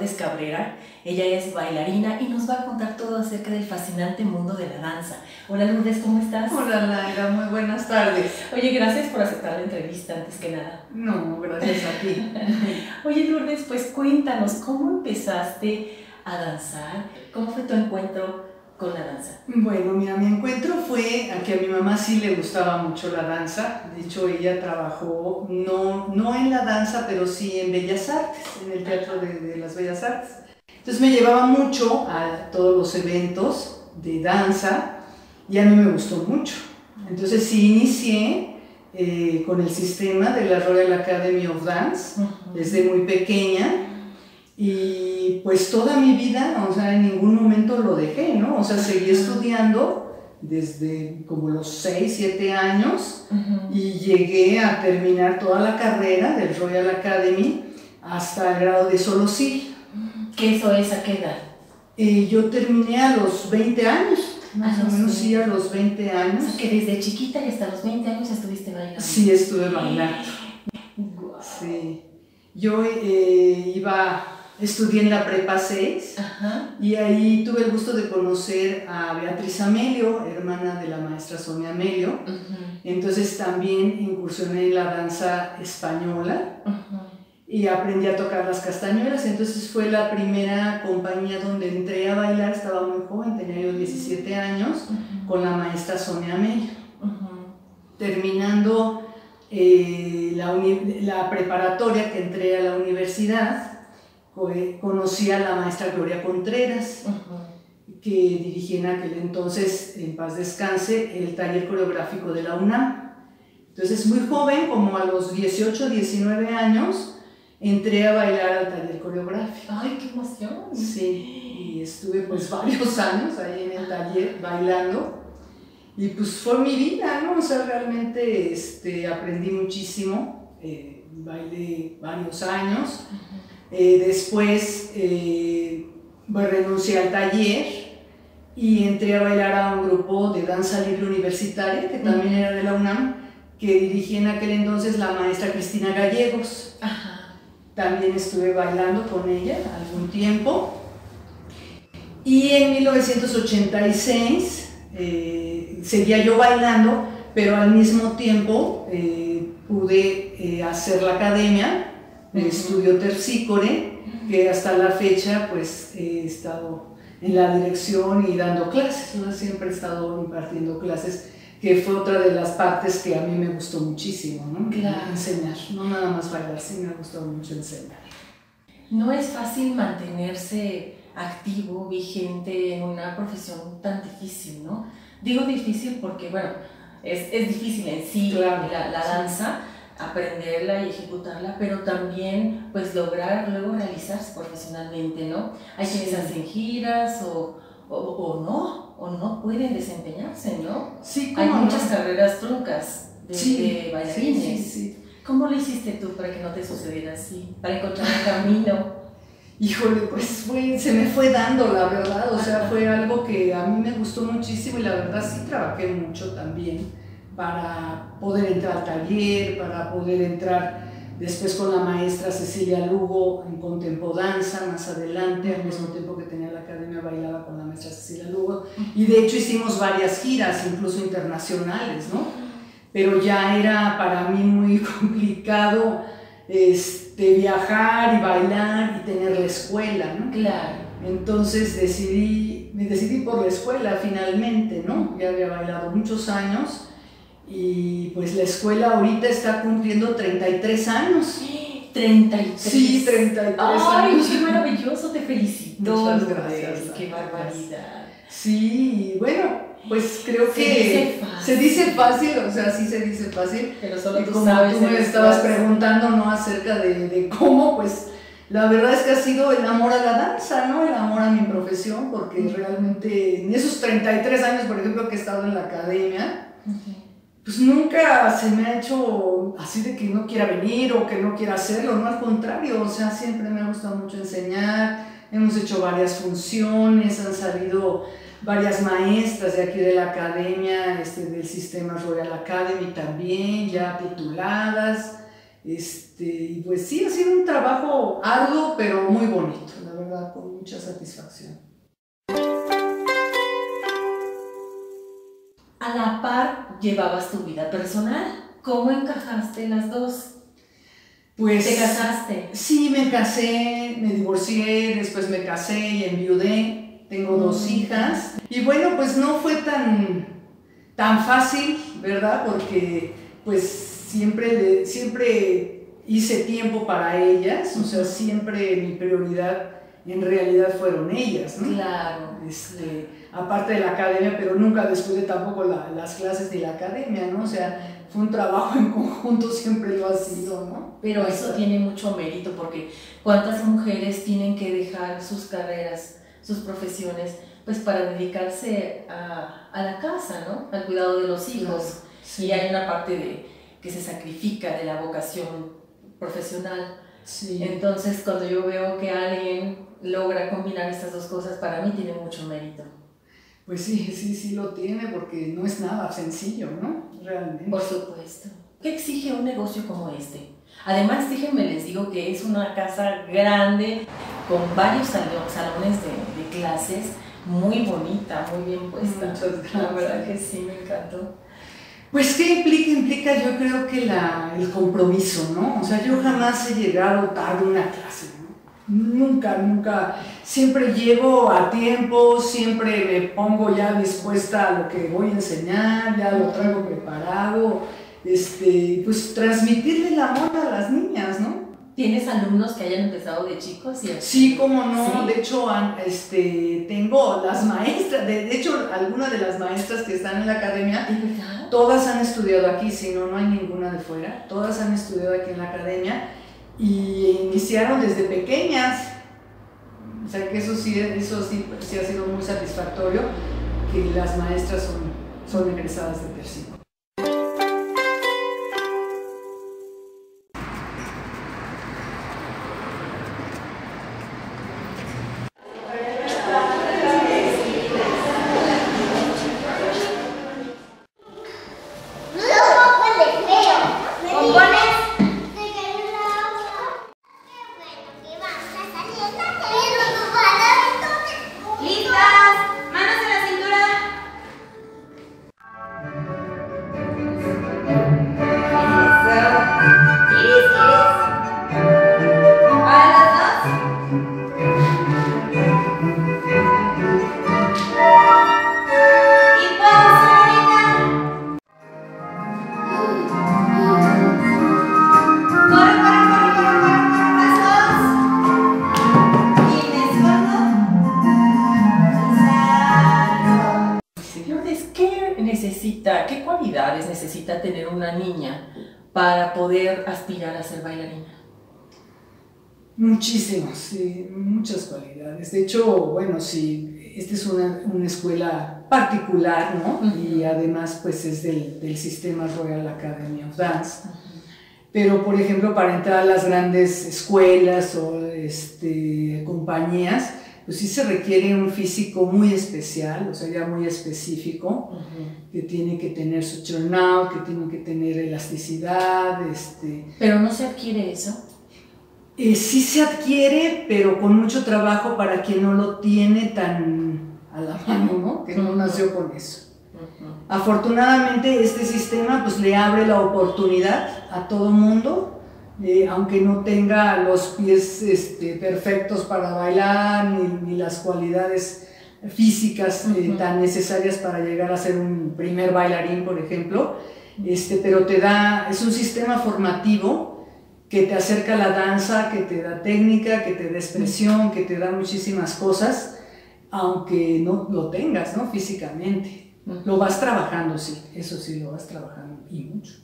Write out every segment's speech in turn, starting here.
Lourdes Cabrera. Ella es bailarina y nos va a contar todo acerca del fascinante mundo de la danza. Hola Lourdes, ¿cómo estás? Hola Laira, muy buenas tardes. Oye, gracias por aceptar la entrevista antes que nada. No, gracias a ti. Oye Lourdes, pues cuéntanos, ¿cómo empezaste a danzar? ¿Cómo fue tu encuentro con la danza? Bueno, mira, mi encuentro fue a que a mi mamá sí le gustaba mucho la danza. De hecho, ella trabajó no, no en la danza, pero sí en Bellas Artes, en el Teatro de, de las Bellas Artes. Entonces me llevaba mucho a todos los eventos de danza y a mí me gustó mucho. Entonces sí inicié eh, con el sistema de la Royal Academy of Dance desde muy pequeña y pues toda mi vida, o sea, en ningún momento lo dejé, ¿no? O sea, seguí estudiando desde como los 6, 7 años y llegué a terminar toda la carrera del Royal Academy hasta el grado de solo sí. ¿Qué eso es a qué edad? Eh, yo terminé a los 20 años, más Ah, o menos sí. sí, a los 20 O años. sea, que desde chiquita y hasta los 20 años estuviste bailando. Sí, estuve bailando. Sí. Yo eh, iba, estudié en la prepa 6 Ajá. y ahí tuve el gusto de conocer a Beatriz Amelio, hermana de la maestra Sonia Amelio. Entonces también incursioné en la danza española y aprendí a tocar las castañuelas. Entonces fue la primera compañía donde entré a bailar, estaba muy joven, tenía yo 17 años, con la maestra Sonia Amelio. Terminando eh, la, la preparatoria que entré a la universidad, co- conocí a la maestra Gloria Contreras, Ujú. que dirigía en aquel entonces, en paz descanse, el taller coreográfico de la UNAM. Entonces, muy joven, como a los 18, 19 años, entré a bailar al taller coreográfico. Ay, qué emoción. Sí, y estuve pues varios años ahí en el taller bailando y pues fue mi vida, ¿no? O sea, realmente este, aprendí muchísimo, eh, bailé varios años, Eh, después eh, renuncié al taller y entré a bailar a un grupo de danza libre universitaria que también era de la UNAM, que dirigía en aquel entonces la maestra Cristina Gallegos. Ajá. También estuve bailando con ella algún tiempo. Y en 1986 eh, seguía yo bailando, pero al mismo tiempo eh, pude eh, hacer la academia de Ujú. estudio terpsícore, que hasta la fecha pues he estado en la dirección y dando clases. Yo siempre he estado impartiendo clases, que fue otra de las partes que a mí me gustó muchísimo, ¿no? Claro. Enseñar, no nada más bailar, sí me ha gustado mucho enseñar. No es fácil mantenerse activo, vigente en una profesión tan difícil, ¿no? Digo difícil porque, bueno, es, es difícil en sí Claro, la, la sí. Aprenderla y ejecutarla, pero también pues lograr luego realizarse profesionalmente, ¿no? Hay quienes hacen giras o, o, o no, o no pueden desempeñarse, ¿no? Sí, Hay ¿cómo muchas no? carreras truncas de, Sí, de bailarines. Sí, sí, sí. ¿Cómo lo hiciste tú para que no te sucediera así? Para encontrar un camino. Híjole, pues fue, se me fue dando, la verdad. O sea, fue algo que a mí me gustó muchísimo y la verdad sí trabajé mucho también para poder entrar al taller, para poder entrar después con la maestra Cecilia Lugo en Contempodanza más adelante, al mismo tiempo que tenía la academia bailaba con la maestra Cecilia Lugo. Y de hecho hicimos varias giras, incluso internacionales, ¿no? Pero ya era para mí muy complicado este, viajar y bailar y tener la escuela, ¿no? Claro. Entonces decidí, me decidí por la escuela finalmente, ¿no? Ya había bailado muchos años y pues la escuela ahorita está cumpliendo 33 años. 33. Sí, 33 Ay, años. qué maravilloso, te felicito. Muchas gracias. Qué barbaridad. Sí, bueno, pues creo Se que dice fácil. se dice fácil, o sea, sí se dice fácil, Pero solo Y tú como sabes. tú me estabas preguntando, ¿no? Acerca de, de cómo, pues la verdad es que ha sido el amor a la danza, ¿no? El amor a mi profesión, porque realmente en esos 33 años, por ejemplo, que he estado en la academia. Pues nunca se me ha hecho así de que no quiera venir o que no quiera hacerlo, no, al contrario, o sea, siempre me ha gustado mucho enseñar, hemos hecho varias funciones, han salido varias maestras de aquí de la academia, este, del sistema Royal Academy también, ya tituladas, Este, y pues sí, ha sido un trabajo arduo, pero muy bonito, la verdad, con mucha satisfacción. A la par llevabas tu vida personal. ¿Cómo encajaste las dos? Pues, ¿Te casaste? Sí, me casé, me divorcié, después me casé y enviudé. Tengo dos Mm. hijas. Y bueno, pues no fue tan, tan fácil, ¿verdad? Porque pues siempre, siempre hice tiempo para ellas, o sea, siempre mi prioridad en realidad fueron ellas, ¿no? Claro. Este, aparte de la academia, pero nunca descuidé tampoco la- las clases de la academia, ¿no? O sea, fue un trabajo en conjunto, siempre lo ha sido, ¿no? Pero eso tiene mucho mérito porque cuántas mujeres tienen que dejar sus carreras, sus profesiones, pues para dedicarse a, a la casa, ¿no? Al cuidado de los hijos. Y hay una parte de, que se sacrifica de la vocación profesional. Sí. Entonces, cuando yo veo que alguien logra combinar estas dos cosas, para mí tiene mucho mérito. Pues sí, sí, sí lo tiene porque no es nada sencillo, ¿no? Realmente. Por supuesto. ¿Qué exige un negocio como este? Además, déjenme les digo que es una casa grande con varios salo- salones de, de clases, muy bonita, muy bien puesta. Muchas La gracias. verdad que sí, me encantó. Pues, ¿qué implica? Implica yo creo que la, el compromiso, ¿no? O sea, yo jamás he llegado tarde a una clase, ¿no? Nunca, nunca. Siempre llego a tiempo, siempre me pongo ya dispuesta a lo que voy a enseñar, ya lo traigo preparado. Este, pues transmitirle el amor a las niñas, ¿no? ¿Tienes alumnos que hayan empezado de chicos? Y Sí, cómo no. Sí. De hecho, este, tengo las maestras, de, de hecho, algunas de las maestras que están en la academia. Todas han estudiado aquí, si no, no hay ninguna de fuera. Todas han estudiado aquí en la academia y iniciaron desde pequeñas. O sea que eso sí, eso sí, sí ha sido muy satisfactorio, que las maestras son, son egresadas de tercero. Muchísimas, sí, muchas cualidades. De hecho, bueno, sí, esta es una, una escuela particular, ¿no? Y además, pues es del, del sistema Royal Academy of Dance. Pero, por ejemplo, para entrar a las grandes escuelas o este, compañías, pues sí se requiere un físico muy especial, o sea, ya muy específico, que tiene que tener su turnout, que tiene que tener elasticidad, este, Pero no se adquiere eso. Eh, sí se adquiere, pero con mucho trabajo para quien no lo tiene tan a la mano, ¿no? Que no nació con eso. Afortunadamente este sistema pues le abre la oportunidad a todo mundo, eh, aunque no tenga los pies este, perfectos para bailar ni, ni las cualidades físicas eh, Ujú. tan necesarias para llegar a ser un primer bailarín, por ejemplo, este, pero te da, es un sistema formativo que te acerca a la danza, que te da técnica, que te da expresión, que te da muchísimas cosas, aunque no lo tengas, ¿no? Físicamente. Lo vas trabajando, sí, eso sí, lo vas trabajando y mucho.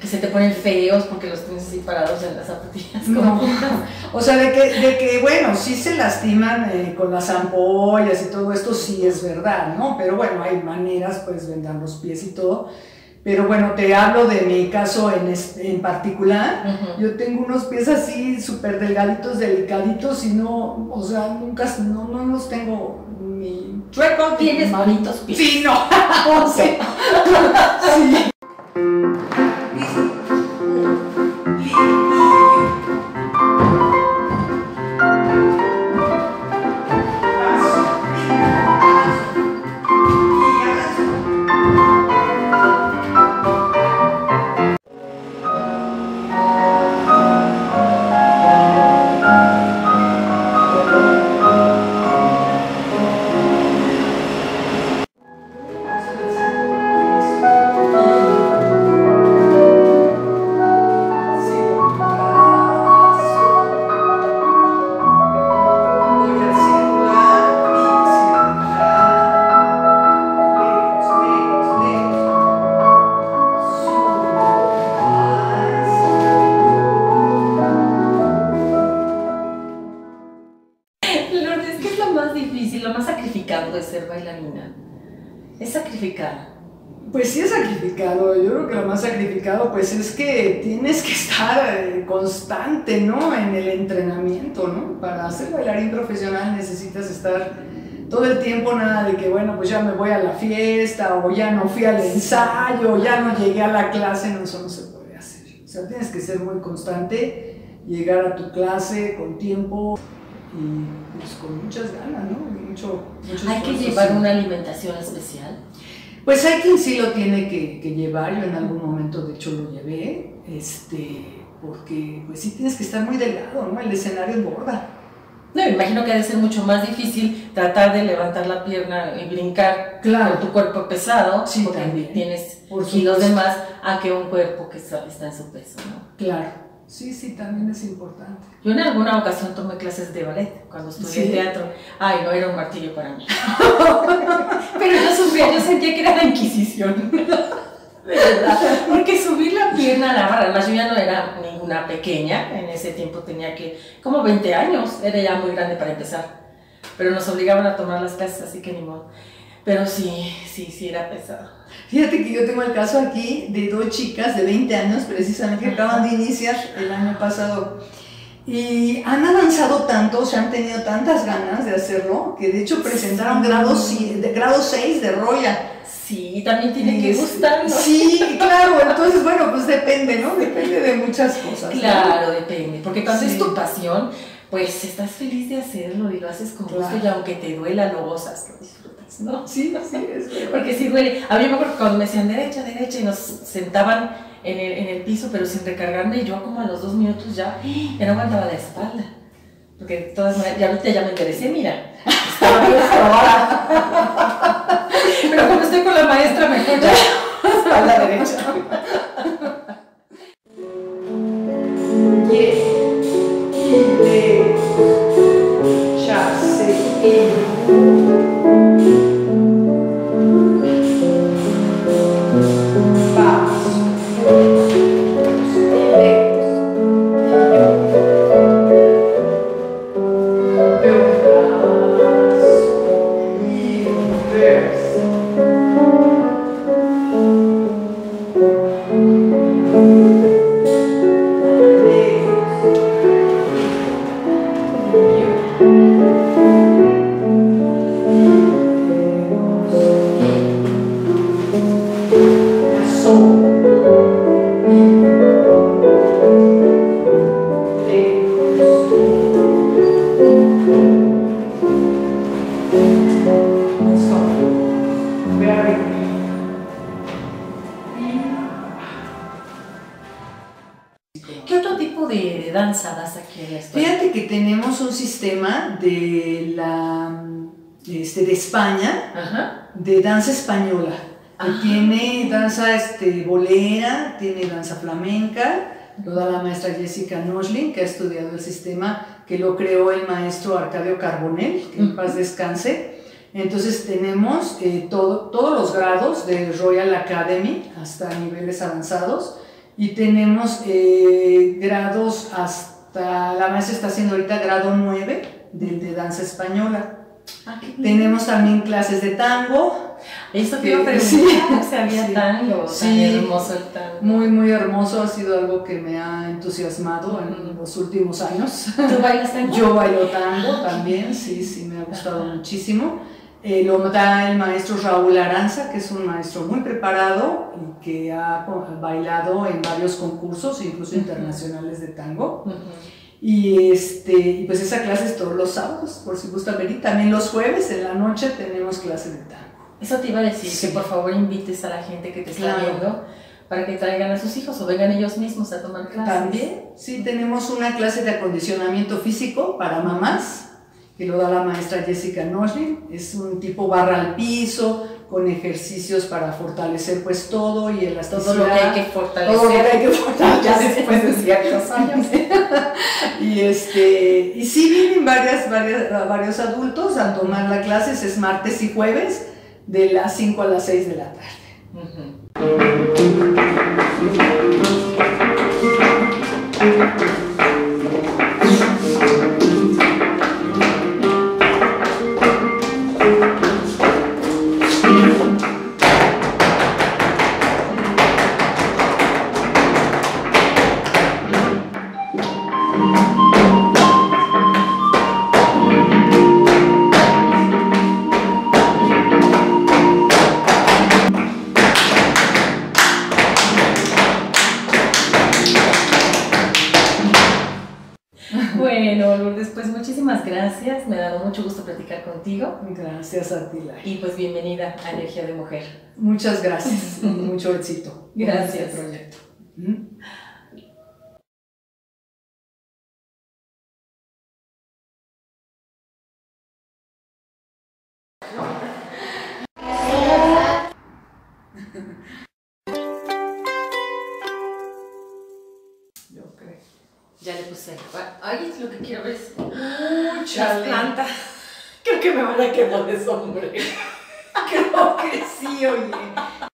Que se te ponen feos porque los tienes así parados en las zapatillas. No. O sea, de que, de que bueno, sí se lastiman eh, con las ampollas y todo esto, sí es verdad, ¿no? Pero bueno, hay maneras, pues vendar los pies y todo. Pero bueno, te hablo de mi caso en, es- en particular. Yo tengo unos pies así súper delgaditos, delicaditos y no, o sea, nunca, no, no los tengo ni chuecos. Tienes bonitos pies. Sí, no. O sea, sí. Pues es que tienes que estar eh, constante, ¿no? En el entrenamiento, ¿no? Para ser bailarín profesional necesitas estar todo el tiempo, nada de que, bueno, pues ya me voy a la fiesta o ya no fui al ensayo, o ya no llegué a la clase, no, eso no se puede hacer. O sea, tienes que ser muy constante, llegar a tu clase con tiempo y pues con muchas ganas, ¿no? Mucho, mucho Hay que llevar una alimentación especial. Pues hay quien sí lo tiene que, que llevar, yo en algún momento de hecho lo llevé, este, porque pues sí tienes que estar muy delgado, ¿no? El escenario engorda. No, me imagino que ha de ser mucho más difícil tratar de levantar la pierna y brincar Claro. con tu cuerpo pesado, Sí, porque también. tienes Por kilos de más, a que un cuerpo que está, está en su peso, ¿no? Claro. Sí, sí, también es importante. Yo en alguna ocasión tomé clases de ballet cuando estudié ¿Sí? teatro. Ay, no era un martillo para mí. Pero yo sufría, yo sentía que era la Inquisición. De verdad. Porque subir la pierna a la barra, además yo ya no era ninguna pequeña, en ese tiempo tenía que, como 20 años, era ya muy grande para empezar. Pero nos obligaban a tomar las clases, así que ni modo. Pero sí, sí, sí era pesado. Fíjate que yo tengo el caso aquí de dos chicas de 20 años, precisamente, que acaban de iniciar el año pasado. Y han avanzado tanto, o sea, han tenido tantas ganas de hacerlo, que de hecho presentaron grado, si- de grado 6 de Roya. Sí, también tiene que Y gustarnos. Sí, claro, entonces, bueno, pues depende, ¿no? Depende de muchas cosas. ¿no? Claro, depende. Porque cuando Sí. es tu pasión, pues estás feliz de hacerlo y lo haces con gusto Claro. y aunque te duela, lo gozas, lo disfrutas, ¿no? Sí, sí, es. Porque sí duele. A mí me acuerdo que cuando me decían derecha, derecha y nos sentaban en el, en el piso, pero sin recargarme, y yo como a los dos minutos ya, ya no aguantaba la espalda. Porque de todas maneras, ya ahorita ya me interesé, mira. Estaba. Pero como estoy con la maestra, mejor ya. Espalda derecha. Este, de España Ajá. de danza española. que tiene danza este, bolera, tiene danza flamenca, lo da la maestra Jessica Noslin, que ha estudiado el sistema, que lo creó el maestro Arcadio Carbonell, que en paz descanse. Entonces tenemos eh, todo, todos los grados de Royal Academy hasta niveles avanzados y tenemos eh, grados hasta, la maestra está haciendo ahorita grado 9 de, de danza española. Ah. Tenemos también clases de tango, Eso te iba a preguntar, si había sí. tango, Sí. tan hermoso el tango. muy muy hermoso, ha sido algo que me ha entusiasmado en Ujú. los últimos años. ¿Tú bailas tango? Yo bailo tango también, sí, sí, me ha gustado Ajá. muchísimo. Eh, lo da el maestro Raúl Aranza, que es un maestro muy preparado y que ha bailado en varios concursos, incluso internacionales de tango. Ujú. Y, este, pues esa clase es todos los sábados, por si gusta venir. También los jueves en la noche tenemos clase de tango. Eso te iba a decir, Sí. que por favor invites a la gente que te está Claro. viendo para que traigan a sus hijos o vengan ellos mismos a tomar clases. También, sí, tenemos una clase de acondicionamiento físico para mamás, que lo da la maestra Jessica Noslin. Es un tipo barra al piso, con ejercicios para fortalecer pues todo y elasticidad. Todo lo que hay que fortalecer. Todo lo que hay que fortalecer. Después de ciertos años. Y, este, y sí vienen varias, varias, varios adultos a tomar la clase, es martes y jueves, de las 5 a las 6 de la tarde. Ujú. Bueno, Gracias a ti, Lai. Y pues bienvenida a Energía de Mujer. Muchas gracias mucho éxito. con Gracias. este proyecto. ¿Mm? Ya le puse. Ay, es lo que quiero ver. es chale. plantas. Creo que me van a quemar de sombrero. Creo que sí, oye.